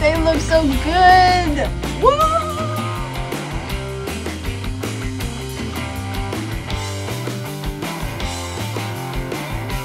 They look so good. Woo!